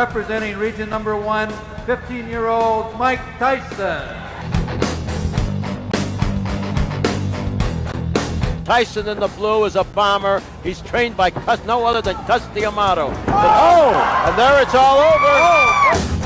representing region number one, 15-year-old Mike Tyson. Tyson in the blue is a bomber. He's trained by no other than Cus D'Amato. Oh, and there it's all over. Oh!